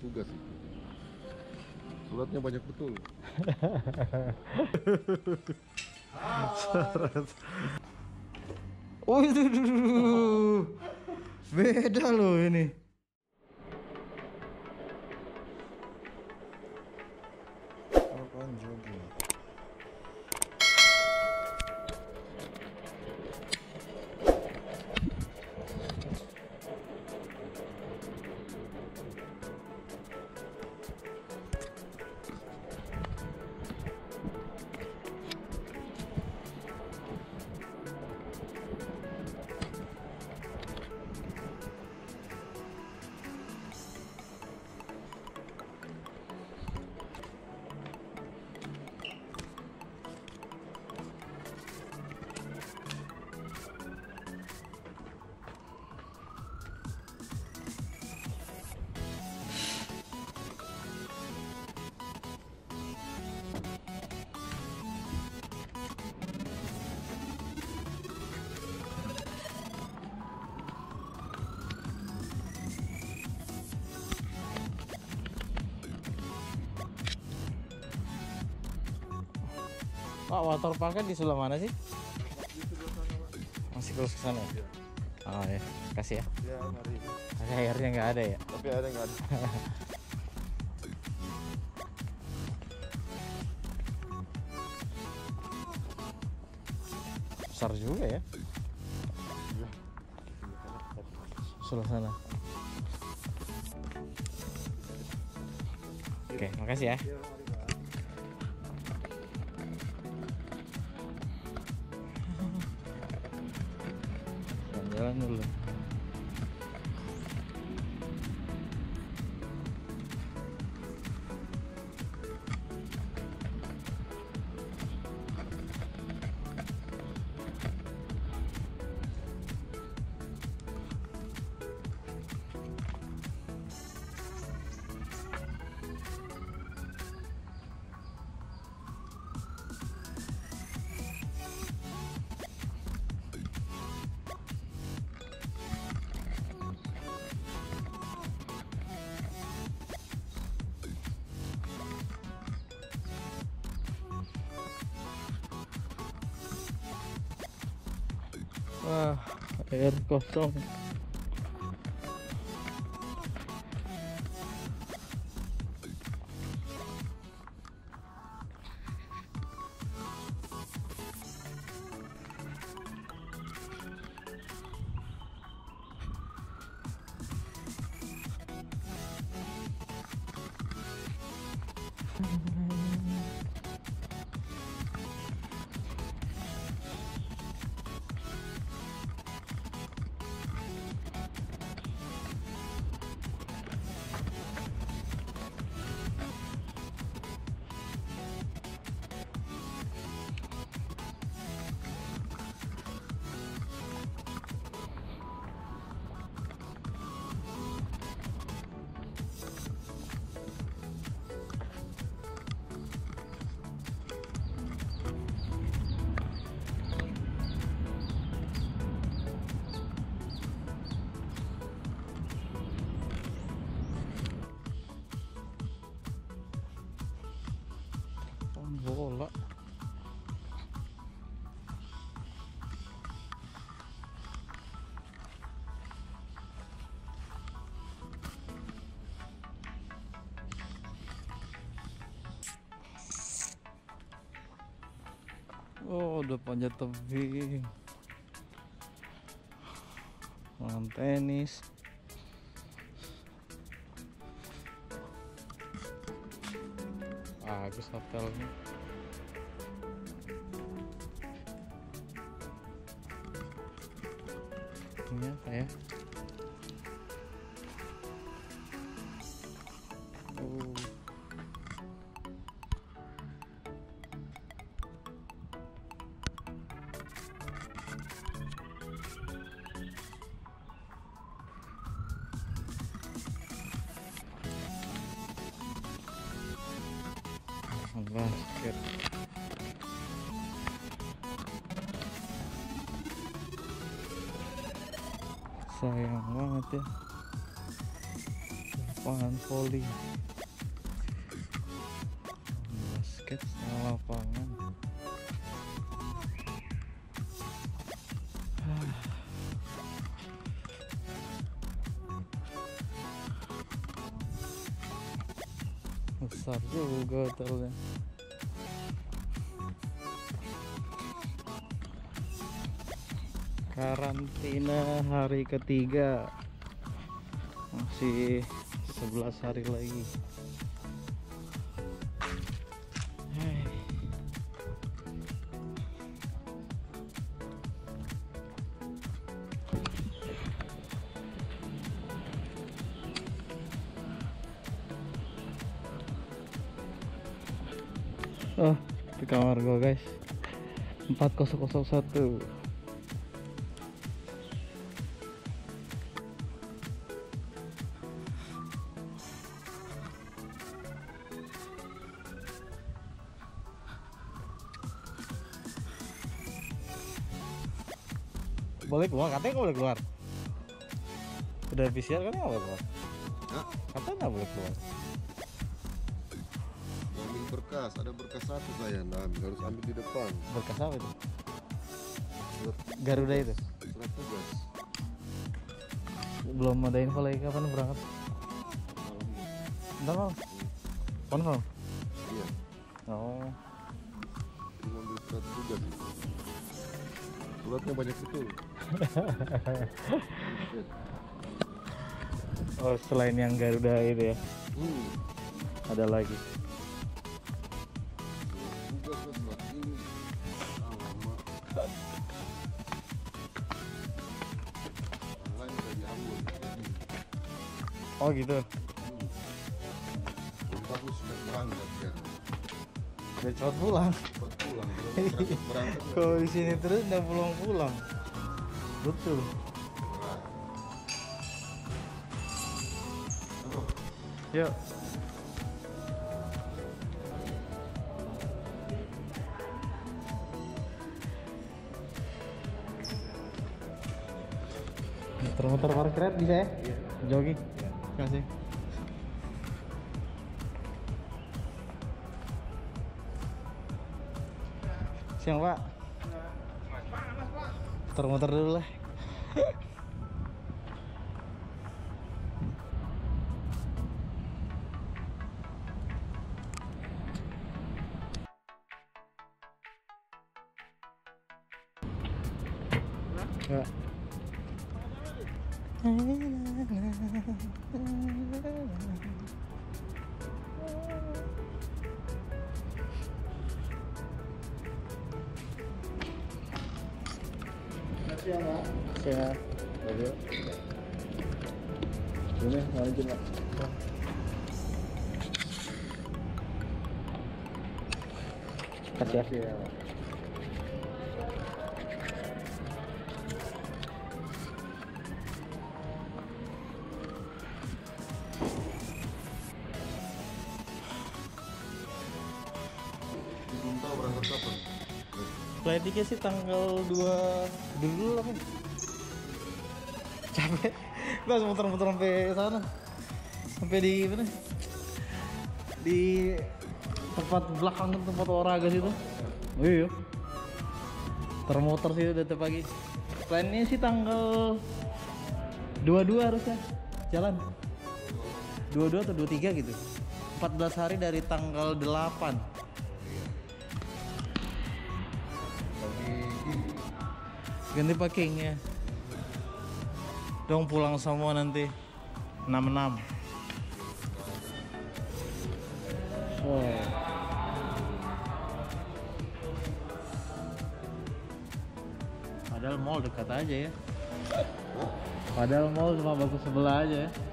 tugas itu. Suratnya banyak betul. Oh itu beda loh ini. Pak, water parknya di sebelah mana sih? Masih terus ke sana ya? Oh ya, kasih ya. Ya, mari. Tapi airnya nggak ada ya. Tapi ada nggak ada? Besar juga ya. Sebelah sana. Oke, makasih ya. Jalan dulu. Ah, el costón. Udah panjat tebing. Lawan tenis. Bagus hotelnya. Ini apa ya? Sayang banget ya. Lapangan voli. Basket sama lapangan. Besar juga hotelnya karantina hari ketiga. Masih 11 hari lagi. Oh, di kamar gua guys. 4001 boleh keluar katanya nggak boleh keluar udah PCR katanya nggak boleh keluar Hah? katanya nggak boleh keluar ambil berkas, ada berkas satu saya nah, harus ambil di depan. berkas apa itu Surat, Garuda itu surat tugas. belum ada info lagi kapan berangkat Malamnya. ntar malam confirm Iya, oh mau ambil surat tugas. Suratnya banyak betul. Oh selain yang Garuda itu ya Hmm. ada lagi oh gitu bagus berangkat kan. udah pulang pulang. Kalau di sini terus udah pulang pulang betul yuk muter-muter parkiran bisa ya? Iya. Jogi? Kasih. Siang pak. Muter-muter dulu lah. Ya. Siap. Ada. Ini lanjut pak. Kasih ya. Belum tahu berangkat kapan. Sih tanggal 2 dulu lah Capek. Gua harus muter-muter sampai sana. Sampai di mana? Di tempat belakang tempat olahraga situ. Oh, iya. Termotor sih udah tiap pagi. Plannya sih tanggal 22 harusnya jalan. 22 atau 23 gitu. 14 hari dari tanggal 8. Lagi ini. ganti packingnya dong pulang semua nanti. 66 oh. padahal mall dekat aja ya. Padahal mall cuma bagus sebelah aja ya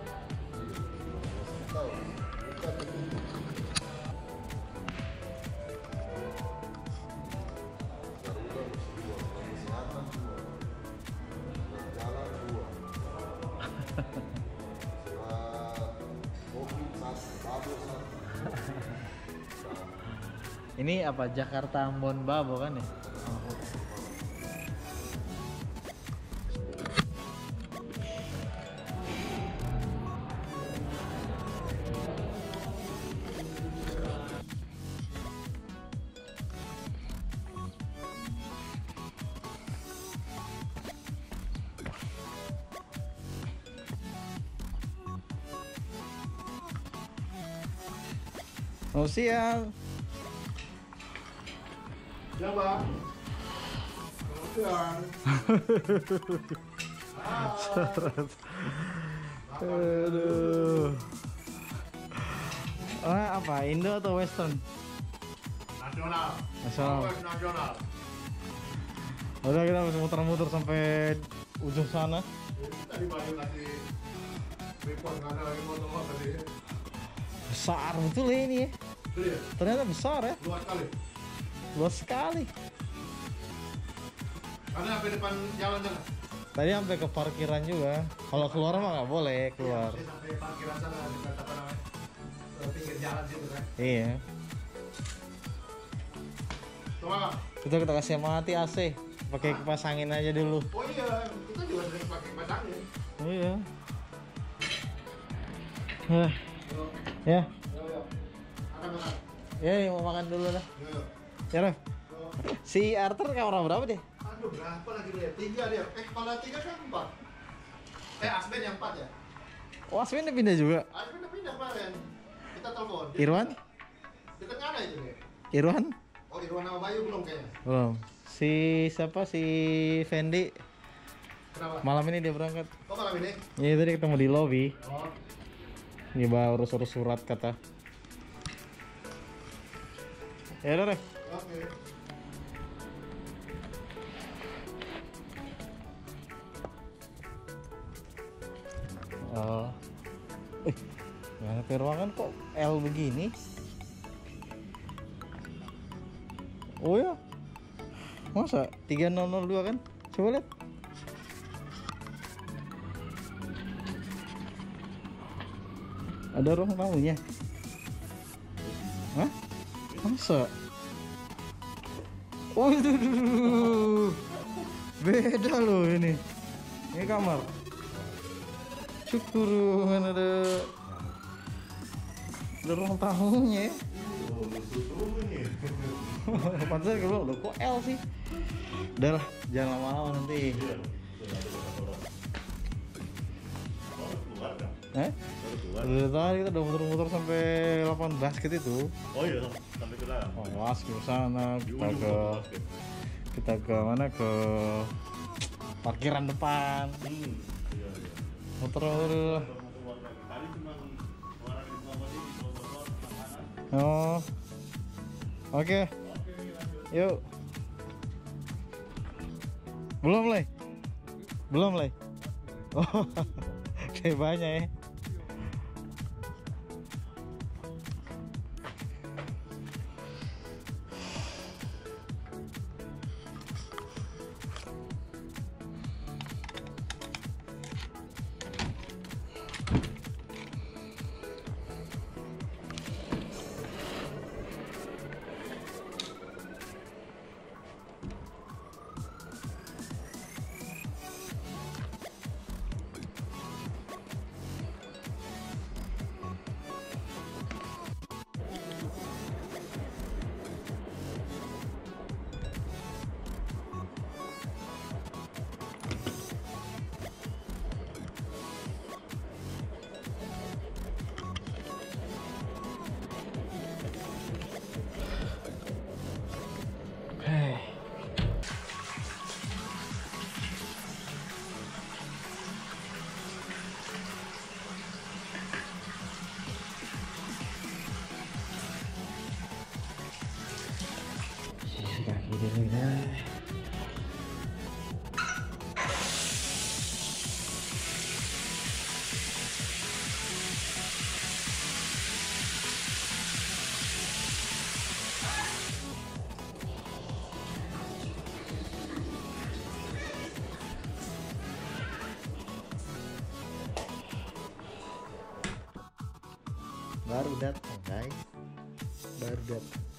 Ini apa? Jakarta Ambon Babo kan ya? Oh. Ya. Bang. Siang. Aduh. Ah, apa? Indo atau Western? Nasional. Nasional. Udah kita harus muter-muter sampai ujung sana. Ini tadi baru kasih report nggak ada lagi motor tadi. Besar betul ya ini ya. Jadi ya, Ternyata besar ya. luas kali. Luas sekali. Karena sampai depan jalan sana. Tadi sampai ke parkiran juga. Kalau keluar mah nggak boleh keluar. Dia sampai parkiran sana dekat apa namanya? Pinggir jalan situ kan. Iya. Coba. Itu kita kasih mati AC. Pakai kipas angin aja dulu. Oh iya, kita juga sering pakai kipas angin. Iya. Hah, ya. Makan makan. Ya, nih, mau makan dulu lah. Yuk, yuk. Ya, Ref. Si Arthur kamera berapa deh? Aduh, berapa lagi dia? Tiga dia. Eh, kepala tiga kan empat. Eh, Asben yang empat ya? Oh, Aswin udah pindah juga. Asben udah pindah kemarin. Kita telepon. Dia- Irwan? Kita mana itu dia? Irwan? Oh, Irwan sama Bayu belum kayaknya. Belum. Si siapa? Si Fendi. Kenapa? Malam ini dia berangkat. Oh, malam ini? Ya tadi ketemu di lobby. Oh, Dia bawa urus-urus surat kata. Ya udah, Ref. Oke. Oh. Eh, ya, ke ruangan kok L begini? Oh ya? Masa 3002 kan? Coba lihat. Ada ruang tamunya? Hah? Masa? Oh, itu, beda loh ini. Ini kamar. Syukur ada ada ruang tamunya ya. Pantesan bilang, "Loh, kok L sih? Udah lah, jangan lama-lama nanti. Eh? Udah tadi kita udah muter-muter sampai 8 basket itu. Oh iya, sampai ke dalam. Oh, basket ke sana, kita ke kita ke mana ke parkiran depan. Hmm, iya iya. Muter-muter. Oh. Oke. Yuk. Belum, Le? Belum, Le? Oh. Kayak banyak ya. Ya. Baru datang guys. Baru datang.